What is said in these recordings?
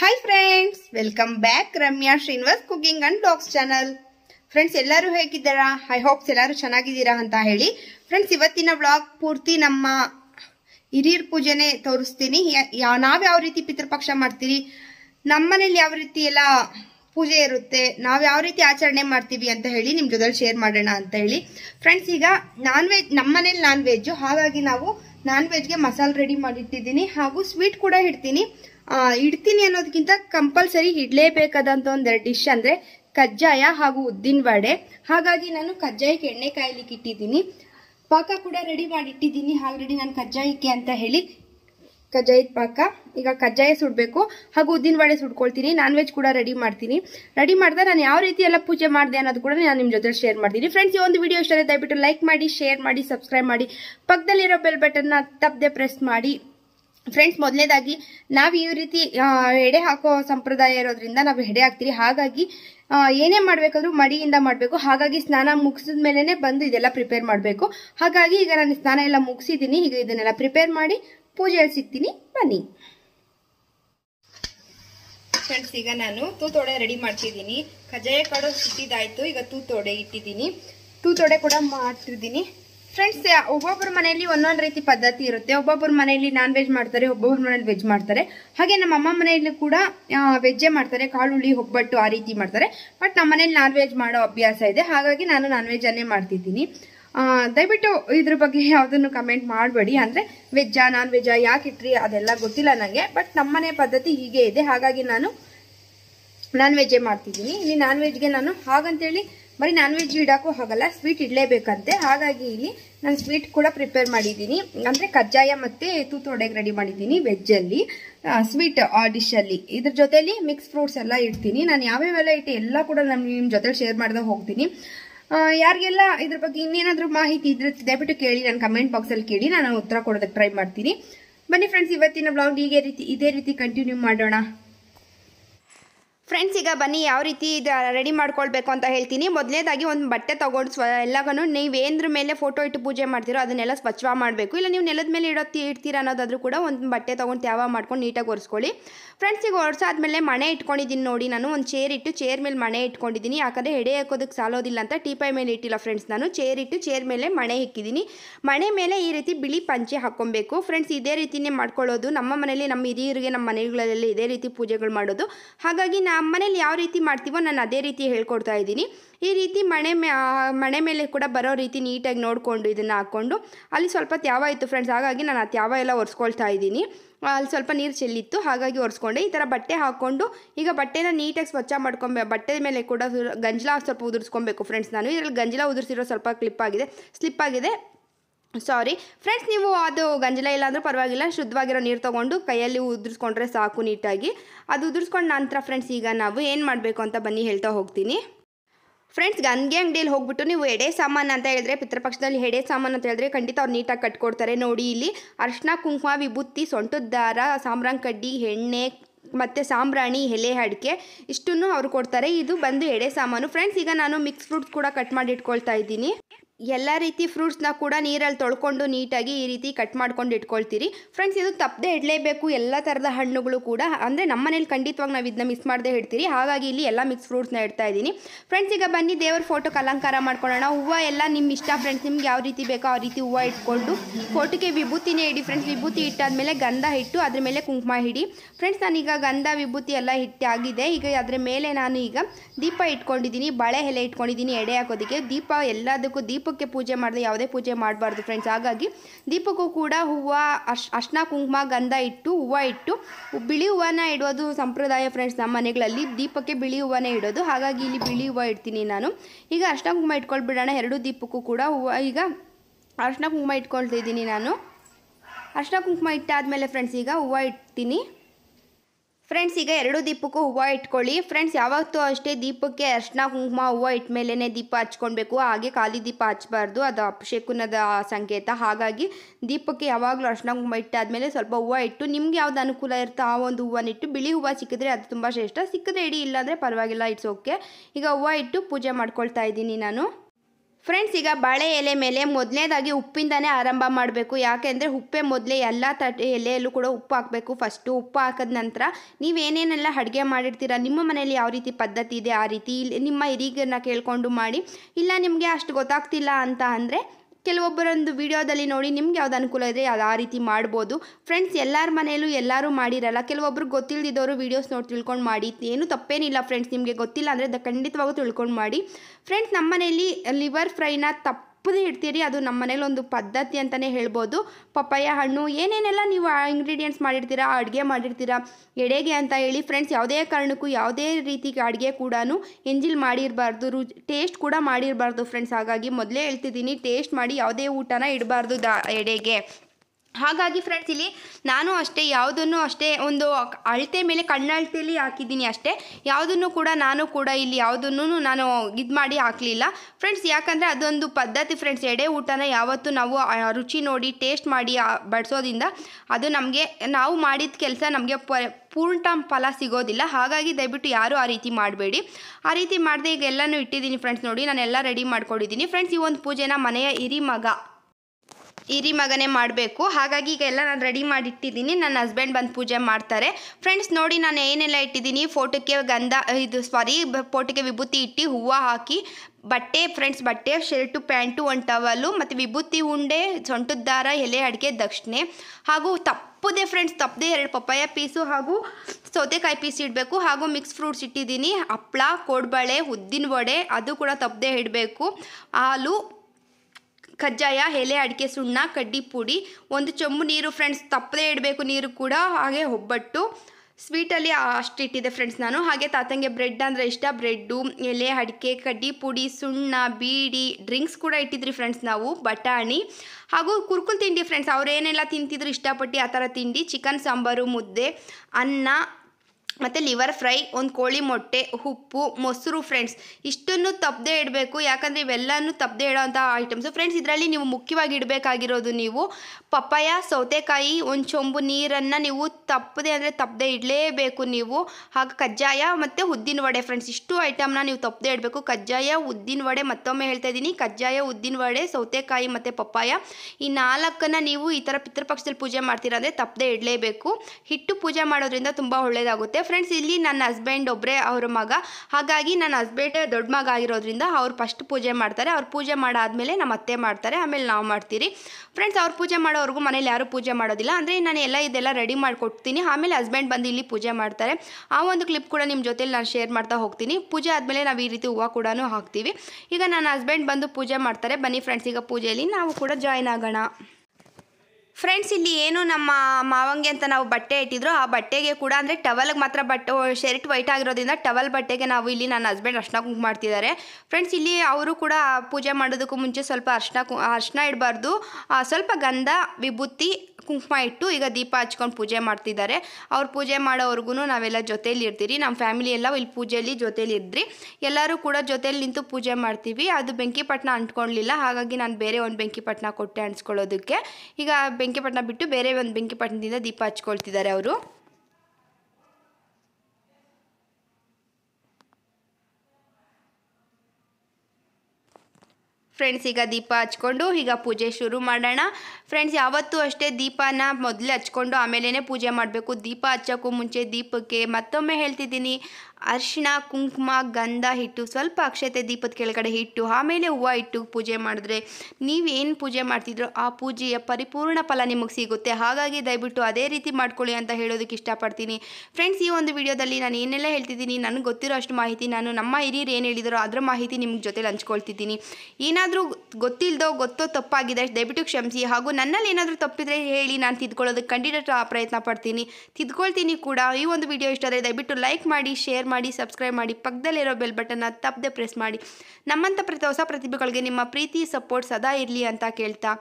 Hi friends welcome back Ramya Srinivas cooking and blogs channel friends ಎಲ್ಲರೂ ಹೇಗಿದ್ದೀರಾ? I hopes ಎಲ್ಲರೂ ಚೆನ್ನಾಗಿದ್ದೀರಾ ಅಂತ ಹೇಳಿ. ಫ್ರೆಂಡ್ಸ್ ಇವತ್ತಿನ ಬ್ಲಾಗ್ ಪೂರ್ತಿ ನಮ್ಮ ಹಿರಿಯರ ಪೂಜೆನೆ ತೋರಿಸ್ತೀನಿ. ನಾವ್ ಯಾವ ರೀತಿ ಪಿತೃಪಕ್ಷ ಮಾಡ್ತೀರಿ? ನಮ್ಮನೇಲಿ ಯಾವ ರೀತಿ ಎಲ್ಲ ಪೂಜೆ ಇರುತ್ತೆ? ನಾವ್ ಯಾವ ರೀತಿ ಆಚರಣೆ ಮಾಡ್ತೀವಿ ಅಂತ ಹೇಳಿ ನಿಮ್ ಜೊತೆ ಶೇರ್ ಮಾಡೋಣ ಅಂತ ಹೇಳಿ. ಫ್ರೆಂಡ್ಸ್ ಈಗ ನಾನ್ ವೆಜ್ ನಮ್ಮನೇಲಿ ನಾನ್ ವೆಜ್ ಹಾಗಾಗಿ ನಾವು ನಾನ್ ವೆಜ್ಗೆ ಮಸಾಲೆ ರೆಡಿ ಮಾಡಿಟ್ಟಿದ್ದೀನಿ. ಹಾಗೂ ಸ್ವೀಟ್ ಕೂಡ ಇಡ್ತೀನಿ. ಇಡ್ತೀನಿ ಅನ್ನೋದಕ್ಕಿಂತ ಕಂಪಲ್ಸರಿ ಇಡ್ಲೇಬೇಕಾದಂತ ಒಂದೆರಡು ಡಿಶ್ ಅಂದರೆ ಕಜ್ಜಾಯ ಹಾಗೂ ಉದ್ದಿನ ವಡೆ. ಹಾಗಾಗಿ ನಾನು ಕಜ್ಜಾಯಕ್ಕೆ ಎಣ್ಣೆ ಕಾಯಲಿಕ್ಕೆ ಇಟ್ಟಿದ್ದೀನಿ. ಪಾಕ ಕೂಡ ರೆಡಿ ಮಾಡಿ ಇಟ್ಟಿದ್ದೀನಿ. ಆಲ್ರೆಡಿ ನಾನು ಕಜ್ಜಾಯಕ್ಕೆ ಅಂತ ಹೇಳಿ ಕಜ್ಜಾಯದ ಪಾಕ. ಈಗ ಕಜ್ಜಾಯ ಸುಡಬೇಕು ಹಾಗೂ ಉದ್ದಿನ ವಡೆ ಸುಡ್ಕೊಳ್ತೀನಿ. ನಾನ್ ವೆಜ್ ಕೂಡ ರೆಡಿ ಮಾಡ್ತೀನಿ. ರೆಡಿ ಮಾಡಿದಾಗ ನಾನು ಯಾವ ರೀತಿ ಎಲ್ಲ ಪೂಜೆ ಮಾಡಿದೆ ಅನ್ನೋದು ಕೂಡ ನಾನು ನಿಮ್ಮ ಜೊತೆ ಶೇರ್ ಮಾಡ್ತೀನಿ. ಫ್ರೆಂಡ್ಸ್ ಈ ಒಂದು ವಿಡಿಯೋ ಇಷ್ಟ ದಯವಿಟ್ಟು ಲೈಕ್ ಮಾಡಿ ಶೇರ್ ಮಾಡಿ ಸಬ್ಸ್ಕ್ರೈಬ್ ಮಾಡಿ. ಪಕ್ಕದಲ್ಲಿರೋ ಬೆಲ್ ಬಟನ್ನ ತಪ್ಪದೆ ಪ್ರೆಸ್ ಮಾಡಿ. ಫ್ರೆಂಡ್ಸ್ ಮೊದಲನೇದಾಗಿ ನಾವು ಈ ರೀತಿ ಎಡೆ ಹಾಕೋ ಸಂಪ್ರದಾಯ ಇರೋದ್ರಿಂದ ನಾವು ಎಡೆ ಹಾಕ್ತೀರಿ. ಹಾಗಾಗಿ ಏನೇ ಮಾಡಬೇಕಾದ್ರೂ ಮಡಿಯಿಂದ ಮಾಡಬೇಕು. ಹಾಗಾಗಿ ಸ್ನಾನ ಮುಗಿಸಿದ ಮೇಲೇ ಬಂದು ಇದೆಲ್ಲ ಪ್ರಿಪೇರ್ ಮಾಡಬೇಕು. ಹಾಗಾಗಿ ಈಗ ನಾನು ಸ್ನಾನ ಎಲ್ಲ ಮುಗಿಸಿದ್ದೀನಿ. ಈಗ ಇದನ್ನೆಲ್ಲ ಪ್ರಿಪೇರ್ ಮಾಡಿ ಪೂಜೆಯಲ್ಲಿ ಸಿಗ್ತೀನಿ. ಬನ್ನಿ. ಫ್ರೆಂಡ್ಸ್ ಈಗ ನಾನು ತೂತೋಡೆ ರೆಡಿ ಮಾಡ್ತಿದ್ದೀನಿ. ಕಜಾಯ ಕಡೋ ಸಿಟ್ಟಿದಾಯ್ತು. ಈಗ ತೂತೋಡೆ ಇಟ್ಟಿದ್ದೀನಿ. ತೂತೋಡೆ ಕೂಡ ಮಾಡ್ತಿದ್ದೀನಿ. ಫ್ರೆಂಡ್ಸ್ ಒಬ್ಬೊಬ್ಬರ ಮನೆಯಲ್ಲಿ ಒಂದೊಂದು ರೀತಿ ಪದ್ಧತಿ ಇರುತ್ತೆ. ಒಬ್ಬೊಬ್ಬರ ಮನೆಯಲ್ಲಿ ನಾನ್ ವೆಜ್ ಮಾಡ್ತಾರೆ ಒಬ್ಬೊಬ್ಬರ ಮನೇಲಿ ವೆಜ್ ಮಾಡ್ತಾರೆ. ಹಾಗೆ ನಮ್ಮ ಅಮ್ಮ ಮನೆಯಲ್ಲಿ ಕೂಡ ವೆಜ್ಜೇ ಮಾಡ್ತಾರೆ, ಕಾಳುಳ್ಳಿ ಒಬ್ಬಟ್ಟು ಆ ರೀತಿ ಮಾಡ್ತಾರೆ. ಬಟ್ ನಮ್ಮ ಮನೇಲಿ ನಾನ್ ವೆಜ್ ಮಾಡೋ ಅಭ್ಯಾಸ ಇದೆ. ಹಾಗಾಗಿ ನಾನು ನಾನ್ ವೆಜ್ ಅನ್ನೇ ಮಾಡ್ತಿದ್ದೀನಿ. ದಯವಿಟ್ಟು ಇದ್ರ ಬಗ್ಗೆ ಯಾವುದನ್ನು ಕಮೆಂಟ್ ಮಾಡಬೇಡಿ. ಅಂದ್ರೆ ವೆಜ್ಜಾ ನಾನ್ ವೆಜ್ಜಾ ಯಾಕೆ ಇಟ್ರಿ ಅದೆಲ್ಲ ಗೊತ್ತಿಲ್ಲ ನನಗೆ ಬಟ್ ನಮ್ಮನೆ ಪದ್ಧತಿ ಹೀಗೆ ಇದೆ. ಹಾಗಾಗಿ ನಾನು ನಾನ್ ವೆಜ್ಜೇ ಮಾಡ್ತಿದ್ದೀನಿ. ಇಲ್ಲಿ ನಾನ್ ವೆಜ್ಗೆ ನಾನು ಹಾಗಂತೇಳಿ ಬರೀ ನಾನ್ ವೆಜ್ ಇಡಕ್ಕೂ ಹೋಗಲ್ಲ ಸ್ವೀಟ್ ಇಡಲೇಬೇಕಂತೆ. ಹಾಗಾಗಿ ಇಲ್ಲಿ ನಾನು ಸ್ವೀಟ್ ಕೂಡ ಪ್ರಿಪೇರ್ ಮಾಡಿದ್ದೀನಿ. ಅಂದ್ರೆ ಕಜ್ಜಾಯ ಮತ್ತೆ ತೂತೋಡೆಗೆ ರೆಡಿ ಮಾಡಿದ್ದೀನಿ ವೆಜ್ಜಲ್ಲಿ ಸ್ವೀಟ್ ಆ ಡಿಶಲ್ಲಿ ಇದ್ರ ಜೊತೆಲಿ ಮಿಕ್ಸ್ ಫ್ರೂಟ್ಸ್ ಎಲ್ಲ ಇಡ್ತೀನಿ. ನಾನು ಯಾವ್ಯಾವೆಲ್ಲ ಇಟ್ಟು ಎಲ್ಲ ಕೂಡ ನಾನು ನಿಮ್ಮ ಜೊತೆ ಶೇರ್ ಮಾಡ್ದೆ ಹೋಗ್ತೀನಿ. ಯಾರಿಗೆಲ್ಲ ಇದ್ರ ಬಗ್ಗೆ ಇನ್ನೇನಾದ್ರೂ ಮಾಹಿತಿ ಇದ್ರೆ ದಯವಿಟ್ಟು ಕೇಳಿ, ನಾನು ಕಮೆಂಟ್ ಬಾಕ್ಸಲ್ಲಿ ಕೇಳಿ, ನಾನು ಉತ್ತರ ಕೊಡೋದಕ್ಕೆ ಟ್ರೈ ಮಾಡ್ತೀನಿ. ಬನ್ನಿ ಫ್ರೆಂಡ್ಸ್ ಇವತ್ತಿನ ಬ್ಲಾಗ್ ಹೀಗೆ ರೀತಿ, ಇದೇ ರೀತಿ ಕಂಟಿನ್ಯೂ ಮಾಡೋಣ. ಫ್ರೆಂಡ್ಸ್ ಈಗ ಬನ್ನಿ, ಯಾವ ರೀತಿ ಇದು ರೆಡಿ ಮಾಡ್ಕೊಳ್ಬೇಕು ಅಂತ ಹೇಳ್ತೀನಿ. ಮೊದಲನೇದಾಗಿ ಒಂದು ಬಟ್ಟೆ ತೊಗೊಂಡು ಸ್ವ ಎಲ್ಲಾನು ನೀವೇಂದ್ರ ಮೇಲೆ ಫೋಟೋ ಇಟ್ಟು ಪೂಜೆ ಮಾಡ್ತೀರೋ ಅದನ್ನೆಲ್ಲ ಸ್ವಚ್ಛ ಮಾಡಬೇಕು. ಇಲ್ಲ ನೀವು ನೆಲದ ಮೇಲೆ ಇಡೋತಿ ಇಡ್ತೀರ ಅನ್ನೋದಾದ್ರೂ ಕೂಡ ಒಂದು ಬಟ್ಟೆ ತೊಗೊಂಡು ತ್ಯಾವ ಮಾಡ್ಕೊಂಡು ನೀಟಾಗಿ ಒರೆಸ್ಕೊಳ್ಳಿ. ಫ್ರೆಂಡ್ಸ್ ಈಗ ಒರೆಸಾದ್ಮೇಲೆ ಮಣೆ ಇಟ್ಕೊಂಡಿದ್ದೀನಿ ನೋಡಿ ನಾನು. ಒಂದು ಚೇರ್ ಇಟ್ಟು ಚೇರ್ ಮೇಲೆ ಮಣೆ ಇಟ್ಕೊಂಡಿದ್ದೀನಿ ಯಾಕಂದರೆ ಎಡೆ ಹಾಕೋದಕ್ಕೆ ಸಾಲೋದಿಲ್ಲ ಅಂತ ಟೀಪಾಯ್ ಮೇಲೆ ಇಟ್ಟಿಲ್ಲ ಫ್ರೆಂಡ್ಸ್ ನಾನು. ಚೇರ್ ಇಟ್ಟು ಚೇರ್ ಮೇಲೆ ಮಣೆ ಇಕ್ಕಿದ್ದೀನಿ ಮಣೆ ಮೇಲೆ ಈ ರೀತಿ ಬಿಳಿ ಪಂಚೆ ಹಾಕ್ಕೊಬೇಕು ಫ್ರೆಂಡ್ಸ್ ಇದೇ ರೀತಿನೇ ಮಾಡ್ಕೊಳ್ಳೋದು. ನಮ್ಮ ಮನೇಲಿ ನಮ್ಮ ಹಿರಿಯರಿಗೆ, ನಮ್ಮ ಮನೆಗಳಲ್ಲಿ ಇದೇ ರೀತಿ ಪೂಜೆಗಳು ಮಾಡೋದು. ಹಾಗಾಗಿ ನಮ್ಮ ಮನೇಲಿ ಯಾವ ರೀತಿ ಮಾಡ್ತೀವೋ ನಾನು ಅದೇ ರೀತಿ ಹೇಳ್ಕೊಡ್ತಾ ಇದ್ದೀನಿ. ಈ ರೀತಿ ಮಣೆ ಮಣೆ ಮೇಲೆ ಕೂಡ ಬರೋ ರೀತಿ ನೀಟಾಗಿ ನೋಡಿಕೊಂಡು ಇದನ್ನು ಹಾಕ್ಕೊಂಡು ಅಲ್ಲಿ ಸ್ವಲ್ಪ ತ್ಯಾವ ಇತ್ತು ಫ್ರೆಂಡ್ಸ್ ಹಾಗಾಗಿ ನಾನು ಆ ತ್ಯಾವ ಎಲ್ಲ ಒರೆಸ್ಕೊಳ್ತಾ ಇದ್ದೀನಿ. ಅಲ್ಲಿ ಸ್ವಲ್ಪ ನೀರು ಚೆಲ್ಲಿತ್ತು, ಹಾಗಾಗಿ ಒರೆಸ್ಕೊಂಡೆ. ಈ ಥರ ಬಟ್ಟೆ ಹಾಕ್ಕೊಂಡು ಈಗ ಬಟ್ಟೆನ ನೀಟಾಗಿ ಸ್ವಚ್ಛ ಮಾಡ್ಕೊಂಬೆ, ಬಟ್ಟೆ ಮೇಲೆ ಕೂಡ ಗಂಜಲ ಸ್ವಲ್ಪ ಉದುರಿಸ್ಕೊಬೇಕು ಫ್ರೆಂಡ್ಸ್ ನಾನು. ಇದರಲ್ಲಿ ಗಂಜಲ ಉದುರಿಸಿರೋ ಸ್ವಲ್ಪ ಕ್ಲಿಪ್ ಆಗಿದೆ ಸ್ಲಿಪ್ ಆಗಿದೆ. ಸಾರಿ ಫ್ರೆಂಡ್ಸ್ ನೀವು ಅದು ಗಂಜಲ ಇಲ್ಲ ಅಂದರೂ ಪರವಾಗಿಲ್ಲ. ಶುದ್ಧವಾಗಿರೋ ನೀರು ತೊಗೊಂಡು ಕೈಯಲ್ಲಿ ಉದುರಿಸ್ಕೊಂಡ್ರೆ ಸಾಕು ನೀಟಾಗಿ. ಅದು ಉದುರಿಸ್ಕೊಂಡ ನಂತರ ಫ್ರೆಂಡ್ಸ್ ಈಗ ನಾವು ಏನು ಮಾಡಬೇಕು ಅಂತ ಬನ್ನಿ ಹೇಳ್ತಾ ಹೋಗ್ತೀನಿ. ಫ್ರೆಂಡ್ಸ್ ಗಂಗೆ ಅಂಗಡಿಯಲ್ಲಿ ಹೋಗ್ಬಿಟ್ಟು ನೀವು ಎಡೆ ಸಾಮಾನು ಅಂತ ಹೇಳಿದ್ರೆ ಪಿತೃಪಕ್ಷದಲ್ಲಿ ಎಡೆ ಸಾಮಾನು ಅಂತ ಹೇಳಿದ್ರೆ ಖಂಡಿತ ಅವ್ರು ನೀಟಾಗಿ ಕಟ್ಕೊಡ್ತಾರೆ. ನೋಡಿ ಇಲ್ಲಿ ಅರ್ಶಿನ, ಕುಂಕುಮ, ವಿಭೂತಿ, ಸೊಂಟದ ದಾರ ಸಾಂಬ್ರಾನ್ ಕಡ್ಡಿ, ಎಣ್ಣೆ ಮತ್ತು ಸಾಂಬ್ರಾಣಿ, ಎಲೆ, ಅಡಿಕೆ ಇಷ್ಟನ್ನು ಅವ್ರು ಕೊಡ್ತಾರೆ. ಇದು ಬಂದು ಎಡೆ ಸಾಮಾನು. ಫ್ರೆಂಡ್ಸ್ ಈಗ ನಾನು ಮಿಕ್ಸ್ ಫ್ರೂಟ್ಸ್ ಕೂಡ ಕಟ್ ಮಾಡಿ ಇಟ್ಕೊಳ್ತಾ ಇದ್ದೀನಿ. ಎಲ್ಲ ರೀತಿ ಫ್ರೂಟ್ಸ್ನ ಕೂಡ ನೀರಲ್ಲಿ ತೊಳ್ಕೊಂಡು ನೀಟಾಗಿ ಈ ರೀತಿ ಕಟ್ ಮಾಡ್ಕೊಂಡು ಇಟ್ಕೊಳ್ತೀರಿ. ಫ್ರೆಂಡ್ಸ್ ಇದು ತಪ್ಪದೆ ಇಡಲೇಬೇಕು. ಎಲ್ಲ ಥರದ ಹಣ್ಣುಗಳು ಕೂಡ, ಅಂದರೆ ನಮ್ಮ ಮನೇಲಿ ಖಂಡಿತವಾಗಿ ನಾವು ಇದನ್ನ ಮಿಸ್ ಮಾಡದೆ ಇಡ್ತೀರಿ. ಹಾಗಾಗಿ ಇಲ್ಲಿ ಎಲ್ಲ ಮಿಕ್ಸ್ ಫ್ರೂಟ್ಸ್ನ ಇಡ್ತಾ ಇದ್ದೀನಿ. ಫ್ರೆಂಡ್ಸ್ ಈಗ ಬನ್ನಿ, ದೇವ್ರ ಫೋಟೋಕ್ಕೆ ಅಲಂಕಾರ ಮಾಡ್ಕೊಳ್ಳೋಣ. ಹೂವು ಎಲ್ಲ ನಿಮ್ಮ ಇಷ್ಟ ಫ್ರೆಂಡ್ಸ್ ನಿಮ್ಗೆ ಯಾವ ರೀತಿ ಬೇಕೋ ಆ ರೀತಿ ಹೂವು ಇಟ್ಕೊಂಡು ಫೋಟೋಗೆ ವಿಭೂತಿನೇ ಇಡಿ ಫ್ರೆಂಡ್ಸ್ ವಿಭೂತಿ ಇಟ್ಟಾದ್ಮೇಲೆ ಗಂಧ ಇಟ್ಟು ಅದ್ರ ಮೇಲೆ ಕುಂಕುಮ ಹಿಡಿ. ಫ್ರೆಂಡ್ಸ್ ನಾನೀಗ ಗಂಧ, ವಿಭೂತಿ ಎಲ್ಲ ಹಿಟ್ಟಾಗಿದೆ ಈಗ ಅದ್ರ ಮೇಲೆ ನಾನು ಈಗ ದೀಪ ಇಟ್ಕೊಂಡಿದ್ದೀನಿ, ಬಳೆ ಎಲೆ ಇಟ್ಕೊಂಡಿದ್ದೀನಿ ಎಡೆ ಹಾಕೋದಕ್ಕೆ. ದೀಪ ಎಲ್ಲದಕ್ಕೂ ದೀಪಕ್ಕೆ ಪೂಜೆ ಮಾಡಿದೆ ಯಾವುದೇ ಪೂಜೆ ಮಾಡಬಾರ್ದು ಫ್ರೆಂಡ್ಸ್ ಹಾಗಾಗಿ ದೀಪಕ್ಕೂ ಕೂಡ ಹೂವು, ಅಶ್ ಕುಂಕುಮ, ಗಂಧ ಇಟ್ಟು, ಹೂವು ಇಟ್ಟು ಬಿಳಿ ಹೂವನ ಇಡೋದು ಸಂಪ್ರದಾಯ ಫ್ರೆಂಡ್ಸ್ ನಮ್ಮ ಮನೆಗಳಲ್ಲಿ. ದೀಪಕ್ಕೆ ಬಿಳಿ ಹೂವನೇ ಇಡೋದು. ಹಾಗಾಗಿ ಇಲ್ಲಿ ಬಿಳಿ ಹೂವು ಇಡ್ತೀನಿ ನಾನು. ಈಗ ಅರ್ಶನ ಕುಂಕುಮ ಇಟ್ಕೊಳ್ಬಿಡೋಣ. ಎರಡು ದೀಪಕ್ಕೂ ಕೂಡ ಹೂವು, ಈಗ ಅರ್ಶಿನ ಕುಂಕುಮ ಇಟ್ಕೊಳ್ತಿದ್ದೀನಿ ನಾನು. ಅರ್ಶಿನ ಕುಂಕುಮ ಇಟ್ಟಾದಮೇಲೆ ಫ್ರೆಂಡ್ಸ್ ಈಗ ಹೂವು ಇಡ್ತೀನಿ. ಫ್ರೆಂಡ್ಸ್ ಈಗ ಎರಡು ದೀಪಕ್ಕೂ ಹೂವು ಇಟ್ಕೊಳ್ಳಿ. ಫ್ರೆಂಡ್ಸ್ ಯಾವತ್ತೂ ಅಷ್ಟೇ ದೀಪಕ್ಕೆ ಅರ್ಶಿನ ಕುಂಕುಮ, ಹೂವು ಇಟ್ಟ ಮೇಲೇ ದೀಪ ಹಚ್ಕೊಳ್ಬೇಕು. ಹಾಗೆ ಖಾಲಿ ದೀಪ ಹಚ್ಬಾರ್ದು. ಅದು ಅಪಶಕುನದ ಸಂಕೇತ. ಹಾಗಾಗಿ ದೀಪಕ್ಕೆ ಯಾವಾಗಲೂ ಅರ್ಶಿನ ಕುಂಕುಮ ಇಟ್ಟಾದಮೇಲೆ ಸ್ವಲ್ಪ ಹೂವು ಇಟ್ಟು, ನಿಮ್ಗೆ ಯಾವ್ದು ಅನುಕೂಲ ಇರುತ್ತೋ ಆ ಒಂದು ಹೂವನ್ನ ಇಟ್ಟು, ಬಿಳಿ ಹೂವು ಸಿಕ್ಕಿದ್ರೆ ಅದು ತುಂಬ ಶ್ರೇಷ್ಠ. ಸಿಕ್ಕಿದ್ರೆ ಇಡಿ ಇಲ್ಲಾಂದರೆ ಪರವಾಗಿಲ್ಲ ಇಟ್ಸ್ ಓಕೆ ಈಗ ಹೂವು ಇಟ್ಟು ಪೂಜೆ ಮಾಡ್ಕೊಳ್ತಾ ಇದ್ದೀನಿ ನಾನು. ಫ್ರೆಂಡ್ಸ್, ಈಗ ಬಾಳೆ ಎಲೆ ಮೇಲೆ ಮೊದಲನೇದಾಗಿ ಉಪ್ಪಿಂದನೇ ಆರಂಭ ಮಾಡಬೇಕು. ಯಾಕೆಂದರೆ ಉಪ್ಪೆ ಮೊದಲೇ ಎಲ್ಲ ತಟ್ಟೆ ಎಲೆಯಲ್ಲೂ ಕೂಡ ಉಪ್ಪು ಹಾಕಬೇಕು. ಫಸ್ಟು ಉಪ್ಪು ಹಾಕಿದ ನಂತರ ನೀವೇನೇನೆಲ್ಲ ಅಡುಗೆ ಮಾಡಿರ್ತೀರ? ನಿಮ್ಮ ಮನೇಲಿ ಯಾವ ರೀತಿ ಪದ್ಧತಿ ಇದೆ ಆ ರೀತಿ? ನಿಮ್ಮ ಹಿರಿಯರನ್ನ ಕೇಳಿಕೊಂಡು ಮಾಡಿ. ಇಲ್ಲ, ನಿಮಗೆ ಅಷ್ಟು ಗೊತ್ತಾಗ್ತಿಲ್ಲ ಅಂತ ಅಂದರೆ ಕೆಲವೊಬ್ಬರೊಂದು ವಿಡಿಯೋದಲ್ಲಿ ನೋಡಿ ನಿಮ್ಗೆ ಯಾವ್ದು ಅನುಕೂಲ ಇದೆ, ಅದು ಆ ರೀತಿ ಮಾಡ್ಬೋದು. ಫ್ರೆಂಡ್ಸ್ ಎಲ್ಲರ ಮನೆಯಲ್ಲೂ ಎಲ್ಲರೂ ಮಾಡಿರಲ್ಲ, ಕೆಲವೊಬ್ರು ಗೊತ್ತಿಲ್ದಿದ್ದವರು ವೀಡಿಯೋಸ್ ನೋಡಿ ತಿಳ್ಕೊಂಡು ಮಾಡಿ. ಏನು ತಪ್ಪೇನಿಲ್ಲ ಫ್ರೆಂಡ್ಸ್ ನಿಮಗೆ ಗೊತ್ತಿಲ್ಲ ಅಂದರೆ ಅದು ಖಂಡಿತವಾಗೂ ತಿಳ್ಕೊಂಡು ಮಾಡಿ. ಫ್ರೆಂಡ್ಸ್ ನಮ್ಮ ಮನೆಯಲ್ಲಿ ಲಿವರ್ ಫ್ರೈನ ತಪ್ಪದೇ ಇಡ್ತೀರಿ, ಅದು ನಮ್ಮ ಮನೇಲಿ ಒಂದು ಪದ್ಧತಿ ಅಂತಲೇ ಹೇಳ್ಬೋದು. ಪಪ್ಪಾಯ ಹಣ್ಣು, ಏನೇನೆಲ್ಲ ನೀವು ಆ ಇಂಗ್ರೀಡಿಯೆಂಟ್ಸ್ ಮಾಡಿರ್ತೀರಾ, ಅಡುಗೆ ಮಾಡಿರ್ತೀರಾ, ಎಡೆಗೆ ಅಂತ ಹೇಳಿ ಫ್ರೆಂಡ್ಸ್ ಯಾವುದೇ ಕಾರಣಕ್ಕೂ ಯಾವುದೇ ರೀತಿಗೆ ಅಡುಗೆ ಕೂಡ ಎಂಜಿಲ್ ಮಾಡಿರಬಾರ್ದು, ರುಚಿ ಟೇಸ್ಟ್ ಕೂಡ ಮಾಡಿರಬಾರ್ದು ಫ್ರೆಂಡ್ಸ್ ಹಾಗಾಗಿ ಮೊದಲೇ ಹೇಳ್ತಿದ್ದೀನಿ ಟೇಸ್ಟ್ ಮಾಡಿ ಯಾವುದೇ ಊಟನ ಇಡಬಾರ್ದು ದ, ಎಡೆಗೆ. ಹಾಗಾಗಿ ಫ್ರೆಂಡ್ಸ್ ಇಲ್ಲಿ ನಾನು ಅಷ್ಟೇ, ಯಾವುದನ್ನು ಅಷ್ಟೇ, ಒಂದು ಅಳತೆ ಮೇಲೆ ಕಣ್ಣಳತೆಯಲ್ಲಿ ಹಾಕಿದ್ದೀನಿ ಅಷ್ಟೇ. ಯಾವುದನ್ನು ಕೂಡ ನಾನು ಕೂಡ ಇಲ್ಲಿ ಯಾವುದನ್ನು ನಾನು ಇದು ಮಾಡಿ ಹಾಕಲಿಲ್ಲ. ಫ್ರೆಂಡ್ಸ್ ಯಾಕಂದರೆ ಅದೊಂದು ಪದ್ಧತಿ ಫ್ರೆಂಡ್ಸ್ ಎಡೆ ಊಟನ ಯಾವತ್ತೂ ನಾವು ರುಚಿ ನೋಡಿ ಟೇಸ್ಟ್ ಮಾಡಿ ಬಡಿಸೋದ್ರಿಂದ ಅದು ನಮಗೆ, ನಾವು ಮಾಡಿದ ಕೆಲಸ ನಮಗೆ ಪೂರ್ಣ ಫಲ ಸಿಗೋದಿಲ್ಲ. ಹಾಗಾಗಿ ದಯವಿಟ್ಟು ಯಾರೂ ಆ ರೀತಿ ಮಾಡಬೇಡಿ. ಆ ರೀತಿ ಮಾಡದೆ ಈಗ ಎಲ್ಲನೂ ಇಟ್ಟಿದ್ದೀನಿ ಫ್ರೆಂಡ್ಸ್ ನೋಡಿ ನಾನು ಎಲ್ಲ ರೆಡಿ ಮಾಡ್ಕೊಂಡಿದ್ದೀನಿ. ಫ್ರೆಂಡ್ಸ್ ಈ ಒಂದು ಪೂಜೆನ ಮನೆಯ ಹಿರಿ ಮಗ ಹಿರಿ ಮಗನೇ ಮಾಡಬೇಕು. ಹಾಗಾಗಿ ಈಗ ಎಲ್ಲ ನಾನು ರೆಡಿ ಮಾಡಿಟ್ಟಿದ್ದೀನಿ. ನನ್ನ ಹಸ್ಬೆಂಡ್ ಬಂದು ಪೂಜೆ ಮಾಡ್ತಾರೆ. ಫ್ರೆಂಡ್ಸ್ ನೋಡಿ ನಾನು ಏನೆಲ್ಲ ಇಟ್ಟಿದ್ದೀನಿ. ಫೋಟೋಕ್ಕೆ ಗಂಧ, ಇದು ಸಾರಿ ಫೋಟೋಕ್ಕೆ ವಿಭೂತಿ ಇಟ್ಟು ಹೂವು ಹಾಕಿ, ಬಟ್ಟೆ ಫ್ರೆಂಡ್ಸ್ ಬಟ್ಟೆ ಶರ್ಟು ಪ್ಯಾಂಟು ಒಂದು ಟವಲು ಮತ್ತು ವಿಭೂತಿ ಉಂಡೆ, ಸೊಂಟದ ದಾರ, ಎಲೆ, ಅಡಿಕೆ, ದಕ್ಷಿಣೆ, ಹಾಗೂ ತಪ್ಪದೆ ಫ್ರೆಂಡ್ಸ್ ತಪ್ಪದೆ ಎರಡು ಪಪ್ಪಾಯ ಪೀಸು ಹಾಗೂ ಸೌತೆಕಾಯಿ ಪೀಸ್ ಇಡಬೇಕು. ಹಾಗೂ ಮಿಕ್ಸ್ ಫ್ರೂಟ್ಸ್ ಇಟ್ಟಿದ್ದೀನಿ. ಹಪ್ಪಳ ಕೋಡ್ಬಳೆ, ಉದ್ದಿನ ವಡೆ, ಅದು ಕೂಡ ತಪ್ಪದೆ ಇಡಬೇಕು. ಹಾಲು ಕಜ್ಜಾಯ, ಎಲೆ, ಅಡಿಕೆ, ಸುಣ್ಣ, ಕಡ್ಡಿ, ಪುಡಿ, ಒಂದು ಚೊಂಬು ನೀರು ಫ್ರೆಂಡ್ಸ್ ತಪ್ಪದೇ ಇಡಬೇಕು ನೀರು ಕೂಡ ಹಾಗೆ ಒಬ್ಬಟ್ಟು. ಸ್ವೀಟಲ್ಲಿ ಅಷ್ಟು ಇಟ್ಟಿದೆ ಫ್ರೆಂಡ್ಸ್ ನಾನು. ಹಾಗೆ ತಾತಂಗೆ ಬ್ರೆಡ್ ಅಂದರೆ ಇಷ್ಟ. ಬ್ರೆಡ್ಡು ಎಲೆ, ಅಡಿಕೆ, ಕಡ್ಡಿ, ಪುಡಿ, ಸುಣ್ಣ, ಬೀಡಿ ಡ್ರಿಂಕ್ಸ್ ಕೂಡ ಇಟ್ಟಿದ್ರಿ ಫ್ರೆಂಡ್ಸ್ ನಾವು. ಬಟಾಣಿ. ಹಾಗೂ ಕುರ್ಕುಲ್ ತಿಂಡಿ ಫ್ರೆಂಡ್ಸ್ ಅವರೇನೆಲ್ಲ ತಿಂತಿದ್ರು ಇಷ್ಟಪಟ್ಟು ಆ ಥರ ತಿಂಡಿ. ಚಿಕನ್ ಸಾಂಬಾರು, ಮುದ್ದೆ, ಅನ್ನ ಮತ್ತು ಲಿವರ್ ಫ್ರೈ, ಒಂದು ಕೋಳಿ ಮೊಟ್ಟೆ, ಉಪ್ಪು, ಮೊಸರು ಫ್ರೆಂಡ್ಸ್ ಇಷ್ಟನ್ನು ತಪ್ಪದೆ ಇಡಬೇಕು. ಯಾಕಂದರೆ ಇವೆಲ್ಲನೂ ತಪ್ಪದೆ ಇಡೋವಂಥ ಐಟಮ್ಸು ಫ್ರೆಂಡ್ಸ್ ಇದರಲ್ಲಿ ನೀವು ಮುಖ್ಯವಾಗಿ ಇಡಬೇಕಾಗಿರೋದು ನೀವು ಪಪ್ಪಾಯ, ಸೌತೆಕಾಯಿ, ಒಂದು ಚೊಂಬು ನೀರನ್ನು ನೀವು ತಪ್ಪದೆ ಅಂದರೆ ತಪ್ಪದೆ ಇಡಲೇಬೇಕು ನೀವು. ಹಾಗೆ ಕಜ್ಜಾಯ ಮತ್ತು ಉದ್ದಿನ ವಡೆ ಫ್ರೆಂಡ್ಸ್ ಇಷ್ಟು ಐಟಮ್ನ ನೀವು ತಪ್ಪದೆ ಇಡಬೇಕು. ಕಜ್ಜಾಯ, ಉದ್ದಿನ ವಡೆ, ಮತ್ತೊಮ್ಮೆ ಹೇಳ್ತಾ ಇದ್ದೀನಿ. ಕಜ್ಜಾಯ, ಉದ್ದಿನ ವಡೆ, ಸೌತೆಕಾಯಿ ಮತ್ತು ಪಪ್ಪಾಯ. ಈ ನಾಲ್ಕನ್ನು ನೀವು ಈ ಥರ ಪಿತೃಪಕ್ಷದಲ್ಲಿ ಪೂಜೆ ಮಾಡ್ತೀರಾ ಅಂದರೆ ತಪ್ಪದೆ ಇಡಲೇಬೇಕು. ಹಿಟ್ಟು ಪೂಜೆ ಮಾಡೋದ್ರಿಂದ ತುಂಬ ಒಳ್ಳೆಯದಾಗುತ್ತೆ ಫ್ರೆಂಡ್ಸ್ ಇಲ್ಲಿ ನನ್ನ ಹಸ್ಬೆಂಡ್ ಒಬ್ಬರೇ ಅವ್ರ ಮಗ. ಹಾಗಾಗಿ ನನ್ನ ಹಸ್ಬೆಂಡ್ ದೊಡ್ಡ ಮಗ ಆಗಿರೋದ್ರಿಂದ ಅವ್ರು ಫಸ್ಟ್ ಪೂಜೆ ಮಾಡ್ತಾರೆ. ಅವ್ರು ಪೂಜೆ ಮಾಡಾದಮೇಲೆ ನಮ್ಮ ಅತ್ತೆ ಮಾಡ್ತಾರೆ. ಆಮೇಲೆ ನಾವು ಮಾಡ್ತೀರಿ. ಫ್ರೆಂಡ್ಸ್ ಅವ್ರು ಪೂಜೆ ಮಾಡೋವರೆಗೂ ಮನೇಲಿ ಯಾರೂ ಪೂಜೆ ಮಾಡೋದಿಲ್ಲ. ಅಂದರೆ ನಾನು ಎಲ್ಲ ಇದೆಲ್ಲ ರೆಡಿ ಮಾಡಿಕೊಡ್ತೀನಿ. ಆಮೇಲೆ ಹಸ್ಬೆಂಡ್ ಬಂದು ಇಲ್ಲಿ ಪೂಜೆ ಮಾಡ್ತಾರೆ. ಆ ಒಂದು ಕ್ಲಿಪ್ ಕೂಡ ನಿಮ್ಮ ಜೊತೆಲಿ ನಾನು ಶೇರ್ ಮಾಡ್ತಾ ಹೋಗ್ತೀನಿ. ಪೂಜೆ ಆದಮೇಲೆ ನಾವು ಈ ರೀತಿ ಹೂವು ಕೂಡ ಹಾಕ್ತೀವಿ. ಈಗ ನನ್ನ ಹಸ್ಬೆಂಡ್ ಬಂದು ಪೂಜೆ ಮಾಡ್ತಾರೆ. ಬನ್ನಿ ಫ್ರೆಂಡ್ಸ್ ಈಗ ಪೂಜೆಯಲ್ಲಿ ನಾವು ಕೂಡ ಜಾಯ್ನ್ ಆಗೋಣ. ಫ್ರೆಂಡ್ಸ್ ಇಲ್ಲಿ ಏನು ನಮ್ಮ ಮಾವಂಗೆ ಅಂತ ನಾವು ಬಟ್ಟೆ ಇಟ್ಟಿದ್ರು ಆ ಬಟ್ಟೆಗೆ ಕೂಡ ಅಂದರೆ ಟವಲ್ಗೆ ಮಾತ್ರ ಬಟ್ಟೆ, ಶರ್ಟ್ ವೈಟ್ ಆಗಿರೋದ್ರಿಂದ ಟವಲ್ ಬಟ್ಟೆಗೆ ನಾವು ಇಲ್ಲಿ ನನ್ನ ಹಸ್ಬೆಂಡ್ ಅರ್ಶನ ಕುಂಕುಮ ಮಾಡ್ತಿದ್ದಾರೆ. ಫ್ರೆಂಡ್ಸ್ ಇಲ್ಲಿ ಅವರು ಕೂಡ ಪೂಜೆ ಮಾಡೋದಕ್ಕೂ ಮುಂಚೆ ಸ್ವಲ್ಪ ಅರ್ಶನ ಅರ್ಶಿನ ಇಡಬಾರ್ದು. ಸ್ವಲ್ಪ ಗಂಧ, ವಿಭೂತಿ, ಕುಂಕುಮ ಇಟ್ಟು ಈಗ ದೀಪ ಹಚ್ಕೊಂಡು ಪೂಜೆ ಮಾಡ್ತಿದ್ದಾರೆ. ಅವ್ರು ಪೂಜೆ ಮಾಡೋವರೆಗೂ ನಾವೆಲ್ಲ ಜೊತೇಲಿ ಇರ್ತೀರಿ. ನಮ್ಮ ಫ್ಯಾಮಿಲಿ ಎಲ್ಲ ಇಲ್ಲಿ ಪೂಜೆಯಲ್ಲಿ ಜೊತೇಲಿ ಇದ್ರಿ. ಎಲ್ಲರೂ ಕೂಡ ಜೊತೇಲಿ ನಿಂತು ಪೂಜೆ ಮಾಡ್ತೀವಿ. ಅದು ಬೆಂಕಿ ಪಟ್ಟಣ ಅಂಟ್ಕೊಳ್ಳಿಲ್ಲ ಹಾಗಾಗಿ ನಾನು ಬೇರೆ ಒಂದು ಬೆಂಕಿ ಪಟ್ಟಣ ಕೊಟ್ಟೆ ಅನ್ಸ್ಕೊಳ್ಳೋದಕ್ಕೆ. ಈಗ ಬೆಂಕಿ ಪಟ್ಟಣ ಬಿಟ್ಟು ಬೇರೆ ಒಂದು ಬೆಂಕಿಪಟ್ಟಣದಿಂದ ದೀಪ ಹಚ್ಕೊಳ್ತಿದ್ದಾರೆ ಅವರು. ಫ್ರೆಂಡ್ಸ್ ಈಗ ದೀಪ ಹಚ್ಕೊಂಡು ಈಗ ಪೂಜೆ ಶುರು ಮಾಡೋಣ. ಫ್ರೆಂಡ್ಸ್ ಯಾವತ್ತೂ ಅಷ್ಟೇ ದೀಪನ ಮೊದಲೇ ಹಚ್ಕೊಂಡು ಆಮೇಲೆ ಪೂಜೆ ಮಾಡಬೇಕು. ದೀಪ ಹಚ್ಚೋಕ್ಕೂ ಮುಂಚೆ ದೀಪಕ್ಕೆ ಮತ್ತೊಮ್ಮೆ ಹೇಳ್ತಿದ್ದೀನಿ. ಅರಿಶಿಣ, ಕುಂಕುಮ, ಗಂಧ ಹಿಟ್ಟು, ಸ್ವಲ್ಪ ಅಕ್ಷತೆ ದೀಪದ ಕೆಳಗಡೆ ಹಿಟ್ಟು, ಆಮೇಲೆ ಹೂವು ಇಟ್ಟು ಪೂಜೆ ಮಾಡಿದ್ರೆ ನೀವೇನು ಪೂಜೆ ಮಾಡ್ತಿದ್ರೋ ಆ ಪೂಜೆಯ ಪರಿಪೂರ್ಣ ಫಲ ನಿಮಗೆ ಸಿಗುತ್ತೆ. ಹಾಗಾಗಿ ದಯವಿಟ್ಟು ಅದೇ ರೀತಿ ಮಾಡ್ಕೊಳ್ಳಿ ಅಂತ ಹೇಳೋದಕ್ಕೆ ಇಷ್ಟಪಡ್ತೀನಿ. ಫ್ರೆಂಡ್ಸ್ ಈ ಒಂದು ವಿಡಿಯೋದಲ್ಲಿ ನಾನು ಏನೆಲ್ಲ ಹೇಳ್ತಿದ್ದೀನಿ ನನಗೆ ಗೊತ್ತಿರೋ ಅಷ್ಟು ಮಾಹಿತಿ ನಾನು ನಮ್ಮ ಹಿರಿಯರು ಏನು ಹೇಳಿದರೋ ಅದರ ಮಾಹಿತಿ ನಿಮ್ಮ ಜೊತೆಲಿ ಹಂಚ್ಕೊಳ್ತಿದ್ದೀನಿ. ಏನಾದರೂ ಗೊತ್ತಿಲ್ಲದೋ ಗೊತ್ತೋ ತಪ್ಪಾಗಿದೆ, ದಯವಿಟ್ಟು ಕ್ಷಮಿಸಿ. ಹಾಗೂ ನನ್ನಲ್ಲಿ ಏನಾದರೂ ತಪ್ಪಿದ್ರೆ ಹೇಳಿ ನಾನು ತಿದ್ಕೊಳ್ಳೋದಕ್ಕೆ ಖಂಡಿತ ಪ್ರಯತ್ನ ಪಡ್ತೀನಿ. ತಿದ್ಕೊಳ್ತೀನಿ ಕೂಡ. ಈ ಒಂದು ವಿಡಿಯೋ ಇಷ್ಟ ಆದರೆ ದಯವಿಟ್ಟು ಲೈಕ್ ಮಾಡಿ ಶೇರ್ ಮಾಡಿ ಸಬ್ಸ್ಕ್ರೈಬ್ ಮಾಡಿ, ಪಕ್ಕದಲ್ಲಿರೋ ಬೆಲ್ ಬಟನ್ನ ತಪ್ಪದೆ ಪ್ರೆಸ್ ಮಾಡಿ. ನಮ್ಮಂಥ ಪ್ರತಿ ಹೊಸ ಪ್ರತಿಭೆಗಳಿಗೆ ನಿಮ್ಮ ಪ್ರೀತಿ ಸಪೋರ್ಟ್ ಸದಾ ಇರಲಿ ಅಂತ ಕೇಳ್ತಾ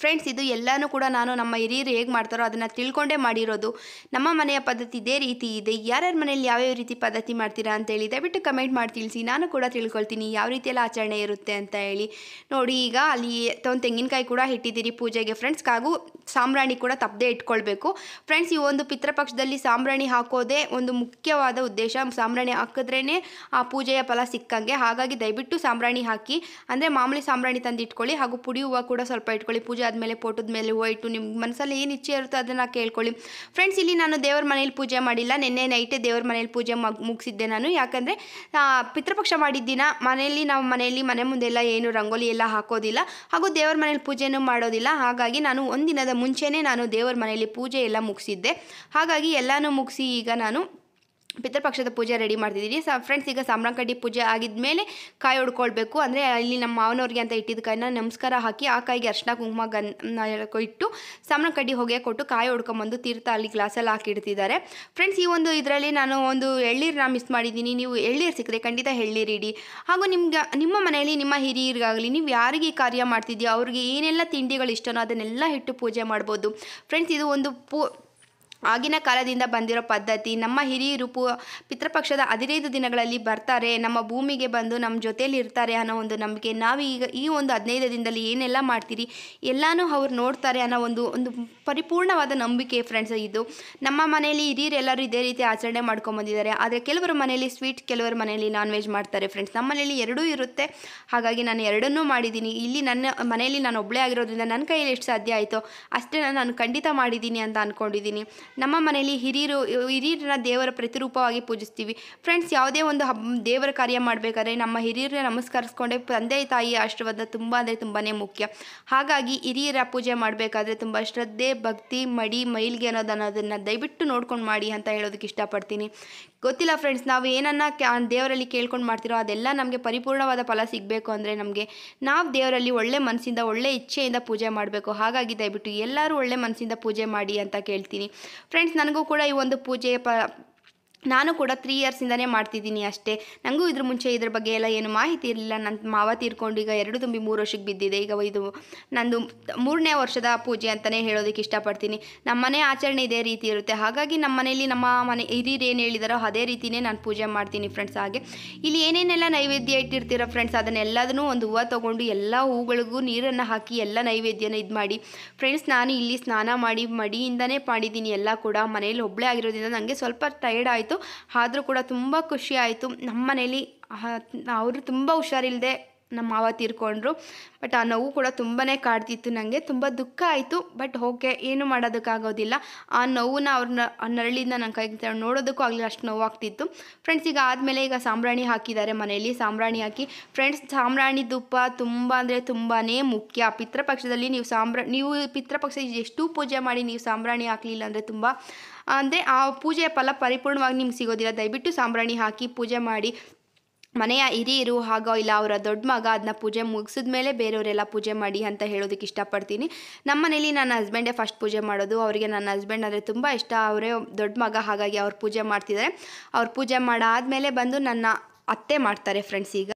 ಫ್ರೆಂಡ್ಸ್ ಇದು ಎಲ್ಲನೂ ಕೂಡ ನಾನು ನಮ್ಮ ಹಿರಿಯರು ಹೇಗೆ ಮಾಡ್ತಾರೋ ಅದನ್ನು ತಿಳ್ಕೊಂಡೇ ಮಾಡಿರೋದು. ನಮ್ಮ ಮನೆಯ ಪದ್ಧತಿ ಇದೇ ರೀತಿ ಇದೆ. ಯಾರ್ಯಾರ ಮನೇಲಿ ಯಾವ್ಯಾವ ರೀತಿ ಪದ್ಧತಿ ಮಾಡ್ತೀರಾ ಅಂತ ಹೇಳಿ ದಯವಿಟ್ಟು ಕಮೆಂಟ್ ಮಾಡಿ ತಿಳಿಸಿ. ನಾನು ಕೂಡ ತಿಳ್ಕೊಳ್ತೀನಿ ಯಾವ ರೀತಿಯೆಲ್ಲ ಆಚರಣೆ ಇರುತ್ತೆ ಅಂತ ಹೇಳಿ. ನೋಡಿ, ಈಗ ಅಲ್ಲಿ ಒಂದು ತೆಂಗಿನಕಾಯಿ ಕೂಡ ಇಟ್ಟಿದ್ದೀರಿ ಪೂಜೆಗೆ. ಫ್ರೆಂಡ್ಸ್ ಹಾಗೂ ಸಾಂಬ್ರಾಣಿ ಕೂಡ ತಪ್ಪದೇ ಇಟ್ಕೊಳ್ಬೇಕು. ಫ್ರೆಂಡ್ಸ್ ಈ ಒಂದು ಪಿತೃಪಕ್ಷದಲ್ಲಿ ಸಾಂಬ್ರಾಣಿ ಹಾಕೋದೇ ಒಂದು ಮುಖ್ಯವಾದ ಉದ್ದೇಶ. ಸಾಂಬ್ರಾಣಿ ಹಾಕಿದ್ರೇ ಆ ಪೂಜೆಯ ಫಲ ಸಿಕ್ಕಂಗೆ. ಹಾಗಾಗಿ ದಯವಿಟ್ಟು ಸಾಂಬ್ರಾಣಿ ಹಾಕಿ. ಅಂದರೆ ಮಾಮೂಲಿ ಸಾಂಬ್ರಾಣಿ ತಂದಿಟ್ಕೊಳ್ಳಿ. ಹಾಗೂ ಪುಡಿ ಹೂವು ಕೂಡ ಸ್ವಲ್ಪ ಇಟ್ಕೊಳ್ಳಿ. ಪೂಜೆ ಆದಮೇಲೆ ಫೋಟೋದ ಮೇಲೆ ಹೋಯ್ತು. ನಿಮ್ಮ ಮನಸ್ಸಲ್ಲಿ ಏನು ಇಚ್ಛೆ ಇರುತ್ತೋ ಅದನ್ನು ಕೇಳ್ಕೊಳ್ಳಿ. ಫ್ರೆಂಡ್ಸ್ ಇಲ್ಲಿ ನಾನು ದೇವರ ಮನೇಲಿ ಪೂಜೆ ಮಾಡಿಲ್ಲ. ನಿನ್ನೆ ನೈಟೇ ದೇವ್ರ ಮನೇಲಿ ಪೂಜೆ ಮಗ್ ಮುಗಿಸಿದ್ದೆ ನಾನು. ಯಾಕಂದರೆ ಪಿತೃಪಕ್ಷ ಮಾಡಿದ ದಿನ ಮನೆಯಲ್ಲಿ ನಾವು ಮನೆಯಲ್ಲಿ ಮನೆ ಮುಂದೆಲ್ಲ ಏನು ರಂಗೋಲಿ ಎಲ್ಲ ಹಾಕೋದಿಲ್ಲ. ಹಾಗೂ ದೇವರ ಮನೇಲಿ ಪೂಜೆಯೂ ಮಾಡೋದಿಲ್ಲ. ಹಾಗಾಗಿ ನಾನು ಒಂದಿನದ ಮುಂಚೆನೇ ನಾನು ದೇವರ ಮನೆಯಲ್ಲಿ ಪೂಜೆ ಎಲ್ಲ ಮುಗಿಸಿದ್ದೆ. ಹಾಗಾಗಿ ಎಲ್ಲನೂ ಮುಗಿಸಿ ಈಗ ನಾನು ಪಿತೃಪಕ್ಷದ ಪೂಜೆ ರೆಡಿ ಮಾಡ್ತಿದ್ದೀವಿ ಸ ಫ್ರೆಂಡ್ಸ್ ಈಗ ಕಡ್ಡಿ ಪೂಜೆ ಆಗಿದ್ಮೇಲೆ ಕಾಯಿ ಹೊಡ್ಕೊಳ್ಬೇಕು. ಅಂದರೆ ಇಲ್ಲಿ ನಮ್ಮ ಮಾವನವ್ರಿಗೆ ಅಂತ ಇಟ್ಟಿದ್ದ ಕಾಯಿನ ನಮಸ್ಕಾರ ಹಾಕಿ ಆ ಕಾಯಿಗೆ ಅರ್ಶಿನ ಕುಂಕುಮ ಗನ್ ಇಟ್ಟು ಸಾಂಬ್ರಾನ್ ಕಡ್ಡಿ ಹೊಗೆ ಕೊಟ್ಟು ಕಾಯಿ ಹೊಡ್ಕೊಂಬಂದು ತೀರ್ಥ ಅಲ್ಲಿ ಗ್ಲಾಸಲ್ಲಿ ಹಾಕಿಡ್ತಿದ್ದಾರೆ. ಫ್ರೆಂಡ್ಸ್ ಈ ಒಂದು ಇದರಲ್ಲಿ ನಾನು ಒಂದು ಎಳ್ಳೀರನ್ನ ಮಿಸ್ ಮಾಡಿದ್ದೀನಿ. ನೀವು ಎಳ್ಳೀರು ಸಿಕ್ಕರೆ ಖಂಡಿತ ಎಳ್ಳೀರಿಡಿ ಹಾಗೂ ನಿಮ್ಗೆ, ನಿಮ್ಮ ಮನೆಯಲ್ಲಿ ನಿಮ್ಮ ಹಿರಿಯರಿಗಾಗಲಿ, ನೀವು ಯಾರಿಗೆ ಕಾರ್ಯ ಮಾಡ್ತಿದ್ದೀವಿ ಅವ್ರಿಗೆ ಏನೆಲ್ಲ ತಿಂಡಿಗಳು ಇಷ್ಟನೋ ಅದನ್ನೆಲ್ಲ ಇಟ್ಟು ಪೂಜೆ ಮಾಡ್ಬೋದು. ಫ್ರೆಂಡ್ಸ್ ಇದು ಒಂದು ಪೂ ಆಗಿನ ಕಾಲದಿಂದ ಬಂದಿರೋ ಪದ್ಧತಿ, ನಮ್ಮ ಹಿರಿಯರು ಪು ಪಿತೃಪಕ್ಷದ ಹದಿನೈದು ದಿನಗಳಲ್ಲಿ ಬರ್ತಾರೆ, ನಮ್ಮ ಭೂಮಿಗೆ ಬಂದು ನಮ್ಮ ಜೊತೆಯಲ್ಲಿ ಇರ್ತಾರೆ ಅನ್ನೋ ಒಂದು ನಂಬಿಕೆ. ನಾವು ಈಗ ಈ ಒಂದು ಹದಿನೈದು ದಿನದಲ್ಲಿ ಏನೆಲ್ಲ ಮಾಡ್ತೀರಿ, ಎಲ್ಲನೂ ಅವ್ರು ನೋಡ್ತಾರೆ ಅನ್ನೋ ಒಂದು ಒಂದು ಪರಿಪೂರ್ಣವಾದ ನಂಬಿಕೆ ಫ್ರೆಂಡ್ಸ್ ಇದು. ನಮ್ಮ ಮನೆಯಲ್ಲಿ ಹಿರಿಯರೆಲ್ಲರೂ ಇದೇ ರೀತಿ ಆಚರಣೆ ಮಾಡ್ಕೊಂಬಂದಿದ್ದಾರೆ ಆದರೆ ಕೆಲವರ ಮನೆಯಲ್ಲಿ ಸ್ವೀಟ್ ಕೆಲವರ ಮನೆಯಲ್ಲಿ ನಾನ್ ವೆಜ್ ಮಾಡ್ತಾರೆ ಫ್ರೆಂಡ್ಸ್ ನಮ್ಮ ಮನೆಯಲ್ಲಿ ಎರಡೂ ಇರುತ್ತೆ. ಹಾಗಾಗಿ ನಾನು ಎರಡನ್ನೂ ಮಾಡಿದ್ದೀನಿ. ಇಲ್ಲಿ ನನ್ನ ಮನೆಯಲ್ಲಿ ನಾನು ಒಬ್ಬಳೇ ಆಗಿರೋದ್ರಿಂದ ನನ್ನ ಕೈಯಲ್ಲಿ ಎಷ್ಟು ಸಾಧ್ಯ ಆಯಿತೋ ಅಷ್ಟೇ ನಾನು ಖಂಡಿತ ಮಾಡಿದ್ದೀನಿ ಅಂತ ಅಂದ್ಕೊಂಡಿದ್ದೀನಿ ನಮ್ಮ ಮನೆಯಲ್ಲಿ ಹಿರಿಯರು, ಹಿರಿಯರನ್ನ ದೇವರ ಪ್ರತಿರೂಪವಾಗಿ ಪೂಜಿಸ್ತೀವಿ. ಫ್ರೆಂಡ್ಸ್ ಯಾವುದೇ ಒಂದು ಹಬ್ಬ ದೇವರ ಕಾರ್ಯ ಮಾಡಬೇಕಾದ್ರೆ ನಮ್ಮ ಹಿರಿಯರನ್ನ ನಮಸ್ಕರಿಸ್ಕೊಂಡೆ ತಂದೆ, ತಾಯಿಯ ಆಶೀರ್ವಾದ ತುಂಬ ಅಂದರೆ ತುಂಬಾ ಮುಖ್ಯ. ಹಾಗಾಗಿ ಹಿರಿಯರ ಪೂಜೆ ಮಾಡಬೇಕಾದ್ರೆ ತುಂಬ ಶ್ರದ್ಧೆ, ಭಕ್ತಿ, ಮಡಿ, ಮೈಲಿಗೆ ಅನ್ನೋದನ್ನು ಅದನ್ನು ದಯವಿಟ್ಟು ನೋಡ್ಕೊಂಡು ಮಾಡಿ ಅಂತ ಹೇಳೋದಕ್ಕೆ ಇಷ್ಟಪಡ್ತೀನಿ. ಗೊತ್ತಿಲ್ಲ ಫ್ರೆಂಡ್ಸ್ ನಾವು ಏನನ್ನ ದೇವರಲ್ಲಿ ಕೇಳ್ಕೊಂಡು ಮಾಡ್ತಿರೋ ಅದೆಲ್ಲ ನಮಗೆ ಪರಿಪೂರ್ಣವಾದ ಫಲ ಸಿಗಬೇಕು ಅಂದರೆ ನಮಗೆ ನಾವು ದೇವರಲ್ಲಿ ಒಳ್ಳೆ ಮನಸ್ಸಿಂದ ಒಳ್ಳೆ ಇಚ್ಛೆಯಿಂದ ಪೂಜೆ ಮಾಡಬೇಕು. ಹಾಗಾಗಿ ದಯವಿಟ್ಟು ಎಲ್ಲರೂ ಒಳ್ಳೆ ಮನಸ್ಸಿಂದ ಪೂಜೆ ಮಾಡಿ ಅಂತ ಕೇಳ್ತೀನಿ. ಫ್ರೆಂಡ್ಸ್ ನನಗೂ ಕೂಡ ಈ ಒಂದು ಪೂಜೆಯ ಪ ನಾನು ಕೂಡ ತ್ರೀ ಇಯರ್ಸಿಂದನೇ ಮಾಡ್ತಿದ್ದೀನಿ ಅಷ್ಟೇ. ನನಗೂ ಇದ್ರ ಮುಂಚೆ ಇದ್ರ ಬಗ್ಗೆ ಎಲ್ಲ ಏನು ಮಾಹಿತಿ ಇರಲಿಲ್ಲ. ನನ್ನ ಮಾವ ತೀರ್ಕೊಂಡು ಈಗ ಎರಡು ತುಂಬಿ ಮೂರು ವರ್ಷಕ್ಕೆ ಬಿದ್ದಿದೆ. ಈಗ ಇದು ನಂದು ಮೂರನೇ ವರ್ಷದ ಪೂಜೆ ಅಂತಲೇ ಹೇಳೋದಕ್ಕೆ ಇಷ್ಟಪಡ್ತೀನಿ. ನಮ್ಮ ಮನೆ ಆಚರಣೆ ಇದೇ ರೀತಿ ಇರುತ್ತೆ. ಹಾಗಾಗಿ ನಮ್ಮ ಮನೆಯಲ್ಲಿ ನಮ್ಮ ಮನೆ ಹಿರಿಯರು ಏನು ಹೇಳಿದಾರೋ ಅದೇ ರೀತಿಯೇ ನಾನು ಪೂಜೆ ಮಾಡ್ತೀನಿ ಫ್ರೆಂಡ್ಸ್ ಹಾಗೆ. ಇಲ್ಲಿ ಏನೇನೆಲ್ಲ ನೈವೇದ್ಯ ಇಟ್ಟಿರ್ತೀರೋ ಫ್ರೆಂಡ್ಸ್ ಅದನ್ನೆಲ್ಲದನ್ನೂ ಒಂದು ಹೂವು ತೊಗೊಂಡು ಎಲ್ಲ ಹೂಗಳಿಗೂ ನೀರನ್ನು ಹಾಕಿ ಎಲ್ಲ ನೈವೇದ್ಯನ ಇದು ಮಾಡಿ. ಫ್ರೆಂಡ್ಸ್ ನಾನು ಇಲ್ಲಿ ಸ್ನಾನ ಮಾಡಿ ಮಡಿಯಿಂದನೇ ಮಾಡಿದ್ದೀನಿ ಎಲ್ಲ ಕೂಡ. ಮನೆಯಲ್ಲಿ ಒಬ್ಬಳೇ ಆಗಿರೋದ್ರಿಂದ ನನಗೆ ಸ್ವಲ್ಪ ಟೈರ್ಡ್ ಆಯಿತು. ಆದರೂ ಕೂಡ ತುಂಬ ಖುಷಿ ಆಯಿತು. ನಮ್ಮ ಮನೇಲಿ ಅವರು ತುಂಬ ಹುಷಾರಿಲ್ಲದೆ ನಮ್ಮ ಮಾವ ತೀರ್ಕೊಂಡ್ರು. ಬಟ್ ಆ ನೋವು ಕೂಡ ತುಂಬಾ ಕಾಡ್ತಿತ್ತು ನನಗೆ ತುಂಬ ದುಃಖ ಆಯಿತು. ಬಟ್ ಓಕೆ, ಏನು ಮಾಡೋದಕ್ಕಾಗೋದಿಲ್ಲ. ಆ ನೋವನ್ನ ಅವ್ರನ್ನ ನರಳಿಂದ ನನ್ನ ಕೈ ನೋಡೋದಕ್ಕೂ ಆಗಲಿ ಅಷ್ಟು ನೋವಾಗ್ತಿತ್ತು. ಫ್ರೆಂಡ್ಸ್ ಈಗ ಆದಮೇಲೆ ಈಗ ಸಾಂಬ್ರಾಣಿ ಹಾಕಿದ್ದಾರೆ ಮನೆಯಲ್ಲಿ ಸಾಂಬ್ರಾಣಿ ಹಾಕಿ ಫ್ರೆಂಡ್ಸ್ ಸಾಂಬ್ರಾಣಿ ತುಪ್ಪ ತುಂಬ ಅಂದರೆ ತುಂಬಾ ಮುಖ್ಯ. ಪಿತೃಪಕ್ಷದಲ್ಲಿ ನೀವು ಸಾಂಬ್ರ, ನೀವು ಪಿತೃಪಕ್ಷ ಎಷ್ಟು ಪೂಜೆ ಮಾಡಿ ನೀವು ಸಾಂಬ್ರಾಣಿ ಹಾಕಲಿಲ್ಲ ಅಂದರೆ ತುಂಬ ಅಂದರೆ ಆ ಪೂಜೆಯ ಫಲ ಪರಿಪೂರ್ಣವಾಗಿ ನಿಮ್ಗೆ ಸಿಗೋದಿಲ್ಲ. ದಯವಿಟ್ಟು ಸಾಂಬ್ರಾಣಿ ಹಾಕಿ ಪೂಜೆ ಮಾಡಿ. ಮನೆಯ ಹಿರಿಯರು ಹಾಗೋ ಇಲ್ಲ ಅವರ ದೊಡ್ಡ ಮಗ ಅದನ್ನ ಪೂಜೆ ಮುಗಿಸಿದ ಮೇಲೆ ಬೇರೆಯವರೆಲ್ಲ ಪೂಜೆ ಮಾಡಿ ಅಂತ ಹೇಳೋದಕ್ಕೆ ಇಷ್ಟಪಡ್ತೀನಿ. ನಮ್ಮ ಮನೇಲಿ ನನ್ನ ಹಸ್ಬೆಂಡೇ ಫಸ್ಟ್ ಪೂಜೆ ಮಾಡೋದು. ಅವರಿಗೆ ನನ್ನ ಹಸ್ಬೆಂಡ್ ಅಂದರೆ ತುಂಬ ಇಷ್ಟ. ಅವರೇ ದೊಡ್ಡ ಮಗ, ಹಾಗಾಗಿ ಅವ್ರು ಪೂಜೆ ಮಾಡ್ತಿದ್ದಾರೆ. ಅವ್ರು ಪೂಜೆ ಮಾಡಾದಮೇಲೆ ಬಂದು ನನ್ನ ಅತ್ತೆ ಮಾಡ್ತಾರೆ ಫ್ರೆಂಡ್ಸ್ ಈಗ.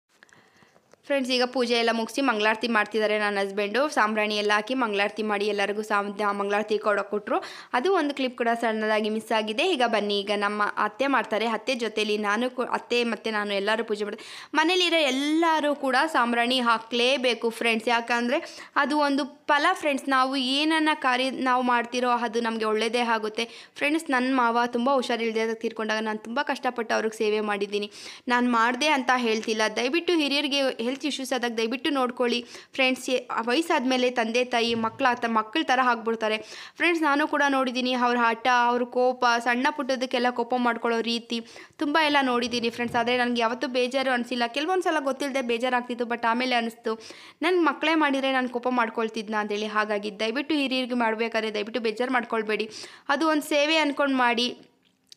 ಫ್ರೆಂಡ್ಸ್ ಈಗ ಪೂಜೆ ಎಲ್ಲ ಮುಗಿಸಿ ಮಂಗಳಾರತಿ ಮಾಡ್ತಿದ್ದಾರೆ ನನ್ನ ಹಸ್ಬೆಂಡು ಸಾಂಬ್ರಾಣಿ ಎಲ್ಲ ಹಾಕಿ ಮಂಗಳಾರತಿ ಮಾಡಿ ಎಲ್ಲರಿಗೂ ಸಾಮ್ ಮಂಗಳಾರತಿ ಕೊಡೋ ಕೊಟ್ಟರು ಅದು ಒಂದು ಕ್ಲಿಪ್ ಕೂಡ ಸಣ್ಣದಾಗಿ ಮಿಸ್ ಆಗಿದೆ. ಈಗ ಬನ್ನಿ, ಈಗ ನಮ್ಮ ಅತ್ತೆ ಮಾಡ್ತಾರೆ. ಅತ್ತೆ ಜೊತೆಯಲ್ಲಿ ನಾನು ಅತ್ತೆ ಮತ್ತು ನಾನು ಎಲ್ಲರೂ ಪೂಜೆ ಮಾಡ್ತೀವಿ ಮನೇಲಿರೋ ಎಲ್ಲರೂ ಕೂಡ ಸಾಂಬ್ರಾಣಿ ಹಾಕಲೇಬೇಕು ಫ್ರೆಂಡ್ಸ್ ಯಾಕಂದರೆ ಅದು ಒಂದು ಫಲ ಫ್ರೆಂಡ್ಸ್ ನಾವು ಏನನ್ನ ಕಾರ್ಯ, ನಾವು ಮಾಡ್ತಿರೋ ಅದು ನಮಗೆ ಒಳ್ಳೆಯದೇ ಆಗುತ್ತೆ. ಫ್ರೆಂಡ್ಸ್ ನನ್ನ ಮಾವ ತುಂಬ ಹುಷಾರಿಲ್ಲದೆ ತೀರ್ಕೊಂಡಾಗ ನಾನು ತುಂಬ ಕಷ್ಟಪಟ್ಟು ಅವ್ರಿಗೆ ಸೇವೆ ಮಾಡಿದ್ದೀನಿ. ನಾನು ಮಾಡಿದೆ ಅಂತ ಹೇಳ್ತಿಲ್ಲ. ದಯವಿಟ್ಟು ಹಿರಿಯರಿಗೆ ಹೆಲ್ತ್ ಇಶ್ಯೂಸ್ ಆದಾಗ ದಯವಿಟ್ಟು ನೋಡ್ಕೊಳ್ಳಿ. ಫ್ರೆಂಡ್ಸ್ ವಯಸ್ಸಾದಮೇಲೆ ತಂದೆ, ತಾಯಿ ಮಕ್ಕಳ ತ, ಮಕ್ಕಳ ಥರ ಆಗ್ಬಿಡ್ತಾರೆ. ಫ್ರೆಂಡ್ಸ್, ನಾನು ಕೂಡ ನೋಡಿದ್ದೀನಿ ಅವ್ರ ಹಠ, ಅವ್ರ ಕೋಪ, ಸಣ್ಣ ಪುಟ್ಟದಕ್ಕೆಲ್ಲ ಕೋಪ ಮಾಡ್ಕೊಳ್ಳೋ ರೀತಿ ತುಂಬ ಎಲ್ಲ ನೋಡಿದ್ದೀನಿ ಫ್ರೆಂಡ್ಸ್. ಆದರೆ ನನಗೆ ಯಾವತ್ತೂ ಬೇಜಾರು ಅನಿಸಿಲ್ಲ. ಕೆಲವೊಂದು ಸಲ ಗೊತ್ತಿಲ್ಲದೆ ಬೇಜಾರಾಗ್ತಿತ್ತು, ಬಟ್ ಆಮೇಲೆ ಅನಿಸ್ತು. ನನ್ನ ಮಕ್ಕಳೇ ಮಾಡಿದರೆ ನಾನು ಕೋಪ ಮಾಡ್ಕೊಳ್ತಿದ್ನ ಅಂತೇಳಿ ಹಾಗಾಗಿ ದಯವಿಟ್ಟು ಹಿರಿಯರಿಗೆ ಮಾಡಬೇಕಾದ್ರೆ ದಯವಿಟ್ಟು ಬೇಜಾರು ಮಾಡ್ಕೊಳ್ಬೇಡಿ. ಅದು ಒಂದು ಸೇವೆ ಅಂದ್ಕೊಂಡು ಮಾಡಿ.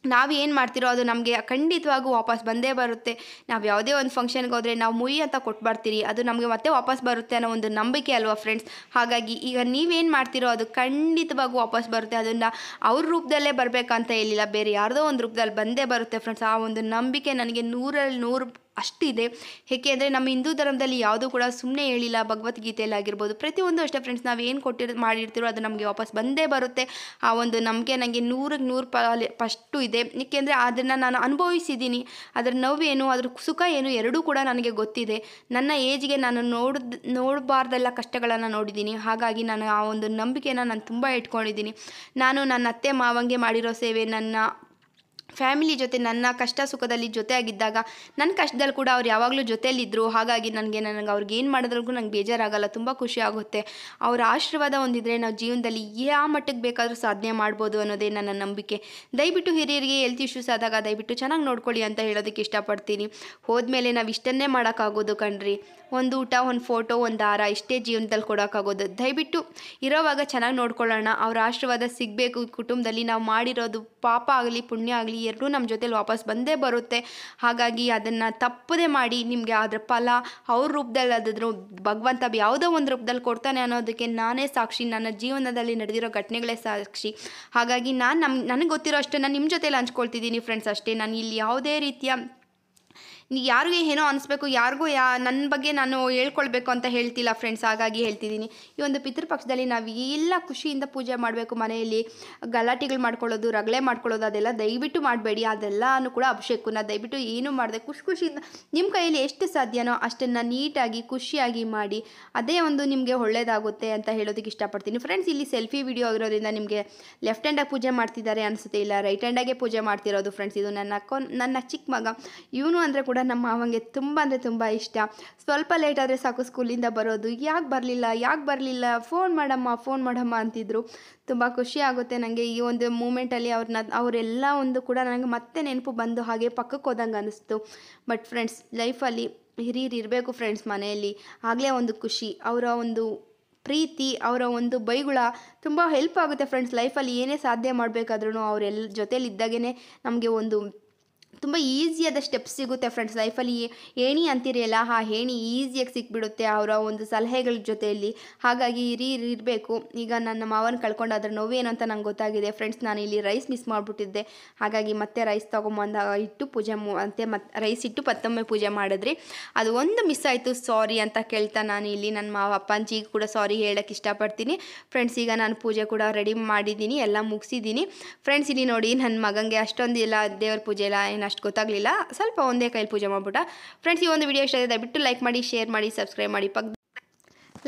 ನಾವು ಏನು ಮಾಡ್ತಿರೋ ಅದು ನಮಗೆ ಖಂಡಿತವಾಗೂ ವಾಪಸ್ ಬಂದೇ ಬರುತ್ತೆ. ನಾವು ಯಾವುದೇ ಒಂದು ಫಂಕ್ಷನ್ಗೆ ಹೋದರೆ ನಾವು ಮುಯಿ ಅಂತ ಕೊಟ್ಟು ಬರ್ತೀರಿ. ಅದು ನಮಗೆ ಮತ್ತೆ ವಾಪಸ್ ಬರುತ್ತೆ ಅನ್ನೋ ಒಂದು ನಂಬಿಕೆ ಅಲ್ವಾ ಫ್ರೆಂಡ್ಸ್ ಹಾಗಾಗಿ ಈಗ ನೀವೇನು ಮಾಡ್ತಿರೋ ಅದು ಖಂಡಿತವಾಗೂ ವಾಪಸ್ ಬರುತ್ತೆ. ಅದನ್ನು ಅವ್ರ ರೂಪದಲ್ಲೇ ಬರಬೇಕಂತ ಹೇಳಿಲ್ಲ ಬೇರೆ ಯಾರದೋ ಒಂದು ರೂಪದಲ್ಲಿ ಬಂದೇ ಬರುತ್ತೆ ಫ್ರೆಂಡ್ಸ್ ಆ ಒಂದು ನಂಬಿಕೆ ನನಗೆ ನೂರಲ್ಲಿ ನೂರು ಅಷ್ಟಿದೆ. ಏಕೆಂದರೆ ನಮ್ಮ ಹಿಂದೂ ಧರ್ಮದಲ್ಲಿ ಯಾವುದೂ ಕೂಡ ಸುಮ್ಮನೆ ಹೇಳಿಲ್ಲ ಭಗವದ್ಗೀತೆಯಲ್ಲಿ ಆಗಿರ್ಬೋದು. ಪ್ರತಿಯೊಂದು ಅಷ್ಟೇ ಫ್ರೆಂಡ್ಸ್ ನಾವು ಏನು ಕೊಟ್ಟಿರೋ, ಮಾಡಿರ್ತೀರೋ ಅದು ನಮಗೆ ವಾಪಸ್ ಬಂದೇ ಬರುತ್ತೆ. ಆ ಒಂದು ನಂಬಿಕೆ ನನಗೆ ನೂರಕ್ಕೆ ನೂರು ಪಾಲಿ ಫಸ್ಟು ಇದೆ. ಏಕೆಂದರೆ ಅದನ್ನು ನಾನು ಅನುಭವಿಸಿದ್ದೀನಿ. ಅದರ ನೋವೇನು, ಅದ್ರ ಸುಖ ಏನು ಎರಡೂ ಕೂಡ ನನಗೆ ಗೊತ್ತಿದೆ. ನನ್ನ ಏಜ್ಗೆ ನಾನು ನೋಡಿದ್, ನೋಡಬಾರ್ದೆಲ್ಲ ಕಷ್ಟಗಳನ್ನು ನೋಡಿದ್ದೀನಿ. ಹಾಗಾಗಿ ನಾನು ಆ ಒಂದು ನಂಬಿಕೆನ ನಾನು ತುಂಬ ಇಟ್ಕೊಂಡಿದ್ದೀನಿ. ನಾನು ನನ್ನ ಅತ್ತೆ ಮಾವಂಗೆ ಮಾಡಿರೋ ಸೇವೆ, ನನ್ನ ಫ್ಯಾಮಿಲಿ ಜೊತೆ ನನ್ನ ಕಷ್ಟ ಸುಖದಲ್ಲಿ ಜೊತೆಯಾಗಿದ್ದಾಗ ನನ್ನ ಕಷ್ಟದಲ್ಲಿ ಕೂಡ ಅವ್ರು ಯಾವಾಗಲೂ ಜೊತೆಯಲ್ಲಿದ್ದರು ಹಾಗಾಗಿ ನನಗೆ ನನಗೆ ಅವ್ರಿಗೆ ಏನು ಮಾಡಿದ್ರಿಗೂ ನಂಗೆ ಬೇಜಾರಾಗಲ್ಲ. ತುಂಬ ಖುಷಿ ಆಗುತ್ತೆ. ಅವರ ಆಶೀರ್ವಾದ ಒಂದಿದ್ರೆ ನಾವು ಜೀವನದಲ್ಲಿ ಯಾವ ಮಟ್ಟಕ್ಕೆ ಬೇಕಾದರೂ ಸಾಧನೆ ಮಾಡ್ಬೋದು ಅನ್ನೋದೇ ನನ್ನ ನಂಬಿಕೆ. ದಯವಿಟ್ಟು ಹಿರಿಯರಿಗೆ ಹೆಲ್ತ್ ಇಶ್ಯೂಸ್ ಆದಾಗ ದಯವಿಟ್ಟು ಚೆನ್ನಾಗಿ ನೋಡ್ಕೊಳ್ಳಿ ಅಂತ ಹೇಳೋದಕ್ಕೆ ಇಷ್ಟಪಡ್ತೀನಿ. ಹೋದ್ಮೇಲೆ ನಾವು ಇಷ್ಟನ್ನೇ ಮಾಡೋಕ್ಕಾಗೋದು ಕಣ್ರಿ. ಒಂದು ಊಟ, ಒಂದು ಫೋಟೋ ಒಂದು ದಾರ ಇಷ್ಟೇ ಜೀವನದಲ್ಲಿ ಕೊಡೋಕ್ಕಾಗೋದು. ದಯವಿಟ್ಟು ಇರೋವಾಗ ಚೆನ್ನಾಗಿ ನೋಡ್ಕೊಳ್ಳೋಣ. ಅವ್ರ ಆಶೀರ್ವಾದ ಸಿಗಬೇಕು. ಕುಟುಂಬದಲ್ಲಿ ನಾವು ಮಾಡಿರೋದು ಪಾಪ ಆಗಲಿ, ಪುಣ್ಯ ಆಗಲಿ ಎರಡೂ ನಮ್ಮ ಜೊತೆಲಿ ವಾಪಸ್ ಬಂದೇ ಬರುತ್ತೆ. ಹಾಗಾಗಿ ಅದನ್ನು ತಪ್ಪದೇ ಮಾಡಿ ನಿಮಗೆ ಅದರ ಫಲ ಅವ್ರ ರೂಪದಲ್ಲಿ ಅದಾದ್ರು ಭಗವಂತ ಯಾವುದೋ ಒಂದು ರೂಪದಲ್ಲಿ ಕೊಡ್ತಾನೆ ಅನ್ನೋದಕ್ಕೆ ನಾನೇ ಸಾಕ್ಷಿ. ನನ್ನ ಜೀವನದಲ್ಲಿ ನಡೆದಿರೋ ಘಟನೆಗಳೇ ಸಾಕ್ಷಿ. ಹಾಗಾಗಿ ನಾನು ನಮ್ಮ ನನಗೆ ಗೊತ್ತಿರೋ ಅಷ್ಟೇ ನಾನು ನಿಮ್ಮ ಜೊತೆಲಿ ಹಂಚ್ಕೊಳ್ತಿದ್ದೀನಿ ಫ್ರೆಂಡ್ಸ್ ಅಷ್ಟೇ. ನಾನು ಇಲ್ಲಿ ಯಾವುದೇ ರೀತಿಯ ಯಾರಿಗೆ ಏನೋ ಅನಿಸ್ಬೇಕು, ಯಾರಿಗೂ ಯಾ ನನ್ನ ಬಗ್ಗೆ ನಾನು ಹೇಳ್ಕೊಳ್ಬೇಕು ಅಂತ ಹೇಳ್ತಿಲ್ಲ ಫ್ರೆಂಡ್ಸ್ ಹಾಗಾಗಿ ಹೇಳ್ತಿದ್ದೀನಿ. ಈ ಒಂದು ಪಿತೃಪಕ್ಷದಲ್ಲಿ ನಾವು ಎಲ್ಲ ಖುಷಿಯಿಂದ ಪೂಜೆ ಮಾಡಬೇಕು ಮನೆಯಲ್ಲಿ. ಗಲಾಟೆಗಳು ಮಾಡ್ಕೊಳ್ಳೋದು, ರಗಳೆ ಮಾಡ್ಕೊಳ್ಳೋದು, ಅದೆಲ್ಲ ದಯವಿಟ್ಟು ಮಾಡಬೇಡಿ. ಅದೆಲ್ಲನೂ ಕೂಡ ಅಭಿಷೇಕನ ದಯವಿಟ್ಟು ಏನು ಮಾಡಿದೆ, ಖುಷಿ ಖುಷಿಯಿಂದ. ನಿಮ್ಮ ಕೈಯಲ್ಲಿ ಎಷ್ಟು ಸಾಧ್ಯನೋ ಅಷ್ಟನ್ನು ನೀಟಾಗಿ, ಖುಷಿಯಾಗಿ ಮಾಡಿ, ಅದೇ ಒಂದು ನಿಮಗೆ ಒಳ್ಳೆಯದಾಗುತ್ತೆ ಅಂತ ಹೇಳೋದಕ್ಕೆ ಇಷ್ಟಪಡ್ತೀನಿ. ಫ್ರೆಂಡ್ಸ್ ಇಲ್ಲಿ ಸೆಲ್ಫಿ ವಿಡಿಯೋ ಆಗಿರೋದ್ರಿಂದ ನಿಮಗೆ ಲೆಫ್ಟ್ ಹ್ಯಾಂಡಾಗಿ ಪೂಜೆ ಮಾಡ್ತಿದ್ದಾರೆ ಅನಿಸುತ್ತೆ, ಇಲ್ಲ ರೈಟ್ ಹ್ಯಾಂಡಾಗೆ ಪೂಜೆ ಮಾಡ್ತಿರೋದು ಫ್ರೆಂಡ್ಸ್ ಇದು ನನ್ನ ಅಕ್ಕ, ನನ್ನ ಚಿಕ್ಕ ಮಗ. ಇವನು ಅಂದರೆ ಕೂಡ ನಮ್ಮ ಮಾವಂಗೆ ತುಂಬ ಅಂದರೆ ತುಂಬ ಇಷ್ಟ. ಸ್ವಲ್ಪ ಲೇಟ್ ಆದರೆ ಸಾಕು ಸ್ಕೂಲಿಂದ ಬರೋದು. ಯಾಕೆ ಬರಲಿಲ್ಲ? ಯಾಕೆ ಬರಲಿಲ್ಲ? ಫೋನ್ ಮಾಡಮ್ಮ ಫೋನ್ ಮಾಡಮ್ಮ ಅಂತಿದ್ರು. ತುಂಬ ಖುಷಿ ಆಗುತ್ತೆ ನನಗೆ ಈ ಒಂದು ಮೂಮೆಂಟಲ್ಲಿ ಅವ್ರನ್ನ ಅವರೆಲ್ಲ ಒಂದು ಕೂಡ ನನಗೆ ಮತ್ತೆ ನೆನಪು ಬಂದು ಹಾಗೆ ಪಕ್ಕಕ್ಕೆ ಹೋದಂಗೆ ಅನ್ನಿಸ್ತು ಬಟ್ ಫ್ರೆಂಡ್ಸ್ ಲೈಫಲ್ಲಿ ಹಿರಿಯರು ಇರಬೇಕು ಫ್ರೆಂಡ್ಸ್ ಮನೆಯಲ್ಲಿ. ಆಗಲೇ ಒಂದು ಖುಷಿ. ಅವರ ಒಂದು ಪ್ರೀತಿ, ಅವರ ಒಂದು ಬೈಗುಳ ತುಂಬ ಹೆಲ್ಪ್ ಆಗುತ್ತೆ ಫ್ರೆಂಡ್ಸ್ ಲೈಫಲ್ಲಿ ಏನೇ ಸಾಧ್ಯ ಮಾಡಬೇಕಾದ್ರೂ ಅವರೆಲ್ಲ ಜೊತೇಲಿ ಇದ್ದಾಗೇ ನಮಗೆ ಒಂದು ತುಂಬ ಈಸಿಯಾದ ಸ್ಟೆಪ್ಸ್ ಸಿಗುತ್ತೆ ಫ್ರೆಂಡ್ಸ್ ಲೈಫಲ್ಲಿ ಏಣಿ ಅಂತಿರಲ್ಲ, ಆ ಏಣಿ ಈಸಿಯಾಗಿ ಸಿಕ್ಬಿಡುತ್ತೆ ಅವರ ಒಂದು ಸಲಹೆಗಳ ಜೊತೆಯಲ್ಲಿ. ಹಾಗಾಗಿ ಇರಿ ಇರಬೇಕು. ಈಗ ನನ್ನ ಮಾವನ ಕಳ್ಕೊಂಡು ಅದ್ರ ಏನು ಅಂತ ನಂಗೆ ಗೊತ್ತಾಗಿದೆ. ಫ್ರೆಂಡ್ಸ್ ನಾನು ಇಲ್ಲಿ ರೈಸ್ ಮಿಸ್ ಮಾಡಿಬಿಟ್ಟಿದ್ದೆ. ಹಾಗಾಗಿ ಮತ್ತೆ ರೈಸ್ ತೊಗೊಂಬಂದಾಗ ಇಟ್ಟು ಪೂಜೆ ಅಂತೆ ಮತ್ತೆ ರೈಸ್ ಇಟ್ಟು ಮತ್ತೊಮ್ಮೆ ಪೂಜೆ ಮಾಡಿದ್ರಿ. ಅದು ಒಂದು ಮಿಸ್ ಆಯಿತು ಸಾರಿ ಅಂತ ಕೇಳ್ತಾ ನಾನು ಇಲ್ಲಿ ನನ್ನ ಮಾವ ಅಪ್ಪಂಜಿಗೆ ಕೂಡ ಸಾರಿ ಹೇಳೋಕ್ಕೆ ಇಷ್ಟಪಡ್ತೀನಿ. ಫ್ರೆಂಡ್ಸ್ ಈಗ ನಾನು ಪೂಜೆ ಕೂಡ ರೆಡಿ ಮಾಡಿದ್ದೀನಿ, ಎಲ್ಲ ಮುಗಿಸಿದ್ದೀನಿ. ಫ್ರೆಂಡ್ಸ್ ಇಲ್ಲಿ ನೋಡಿ ನನ್ನ ಮಗಂಗೆ ಅಷ್ಟೊಂದು ಎಲ್ಲ ದೇವ್ರ ಪೂಜೆ ಎಲ್ಲ ಏನು ಅಷ್ಟು ಗೊತ್ತಾಗಲಿಲ್ಲ. ಸ್ವಲ್ಪ ಒಂದೇ ಕೈಲಿ ಪೂಜೆ ಮಾಡಿಬಿಟ್ಟ. ಫ್ರೆಂಡ್ಸ್ ಈ ಒಂದು ವಿಡಿಯೋ ಇಷ್ಟ ದಯವಿಟ್ಟು ಲೈಕ್ ಮಾಡಿ ಶೇರ್ ಮಾಡಿ ಸಬ್ಸ್ಕ್ರೈಬ್ ಮಾಡಿ. ಪಕ್ಕ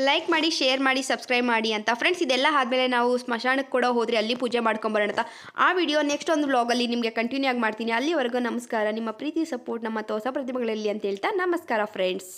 ಲೈಕ್ ಮಾಡಿ ಶೇರ್ ಮಾಡಿ ಸಬ್ಸ್ಕ್ರೈಬ್ ಮಾಡಿ ಅಂತ. ಫ್ರೆಂಡ್ಸ್ ಇದೆಲ್ಲ ಆದಮೇಲೆ ನಾವು ಸ್ಮಶಾನಕ್ಕೆ ಕೂಡ ಹೋದರೆ ಅಲ್ಲಿ ಪೂಜೆ ಮಾಡ್ಕೊಂಬರೋಣ ಅಂತ. ಆ ವಿಡಿಯೋ ನೆಕ್ಸ್ಟ್ ಒಂದು ವ್ಲಾಗಲ್ಲಿ ನಿಮಗೆ ಕಂಟಿನ್ಯೂ ಆಗಿ ಮಾಡ್ತೀನಿ. ಅಲ್ಲಿವರೆಗೂ ನಮಸ್ಕಾರ. ನಿಮ್ಮ ಪ್ರೀತಿ ಸಪೋರ್ಟ್ ನಮ್ಮ ಹೊಸ ಪ್ರತಿಭೆಗಳಲ್ಲಿ ಅಂತ ಹೇಳ್ತಾ ನಮಸ್ಕಾರ ಫ್ರೆಂಡ್ಸ್